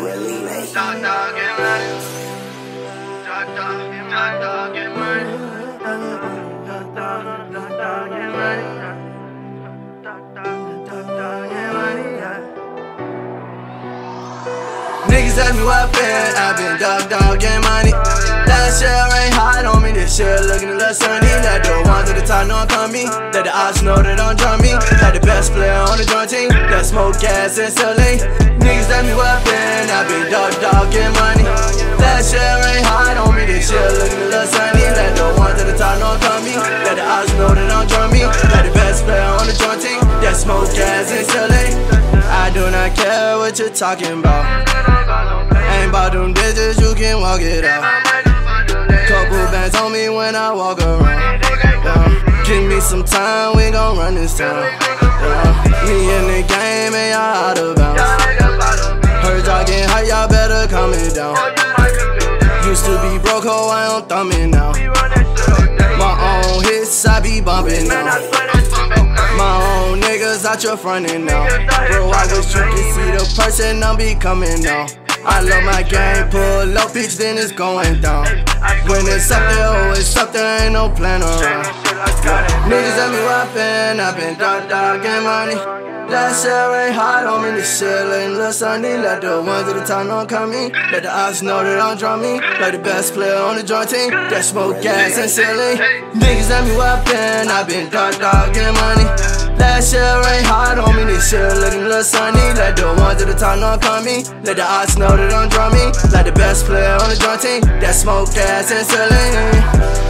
Really. Niggas ask me what I been, I been dog dog getting money. That shit ain't hot on me, this shit looking a little sunny. Let the ones at the top know I'm coming. Let the odds know that I'm drumming. Like the best player on the joint team. That smoke gas and selling. Niggas ask me what I been dog dog getting money. That shit ain't hot on me, this shit looking a little sunny. Let the ones at the top know I'm coming. Let the odds know that I'm drumming. Like the best player on the joint team. That smoke gas and selling. I do not care what you're talking about. Ain't about them digits, you can walk it out. Couple bands on me when I walk around. Me some time, we gon' run this town. Yeah. Me in the game and y'all out of bounds. Heard y'all getting high, y'all better calm it down. Used to be broke, oh, I don't thumb it now. My own hits, I be bumping now. My own niggas out your front end now. Bro, I wish you could see the person I'm becoming now. I love my game, pull up, bitch, then it's going down. When it's up there, oh, it's up there, ain't no plan around. Niggas at me rapping, I been dog dog getting money. That shit ain't hot on me, this shit letting little sunny. Let the ones at the top know I'm coming. Let the odds know that I'm drumming. Like the best player on the joint team. That smoke gas and silly. Niggas at me rapping, I been dog dog getting money. That shit ain't hot on me, this shit looking little sunny. Let the ones at the top know I'm coming. Let the odds know that I'm drumming. Like the best player on the joint team. That smoke gas and silly.